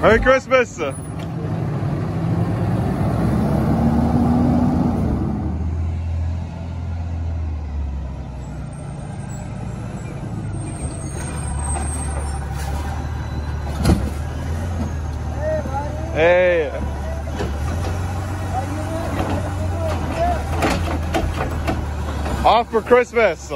Merry Christmas. Hey. Off for Christmas.